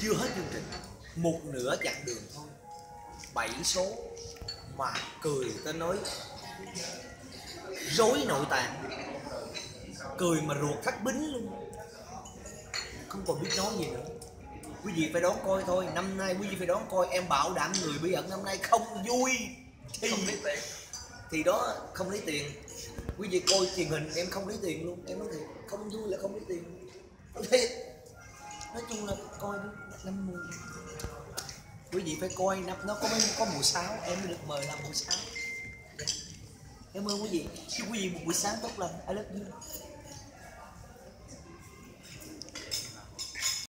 chưa hết chương trình. Một nửa chặng đường thôi. Bảy số mà cười tới nói rối nội tạng. Cười mà ruột thắt bính luôn. Không còn biết nói gì nữa. Quý vị phải đón coi thôi. Năm nay quý vị phải đón coi. Em bảo đảm người bí ẩn năm nay không vui. Thì không biết tiền. thì đó không lấy tiền. Quý vị coi truyền hình em không lấy tiền luôn. Em nói thiệt không vui là không lấy tiền. Thiệt nói chung là coi năm mùa à. quý vị phải coi năm nó có mấy, có mùa sáu em mới được mời làm mùa sáu dạ. em ơn quý vị. Chúc quý vị một buổi sáng tốt lành, I love you.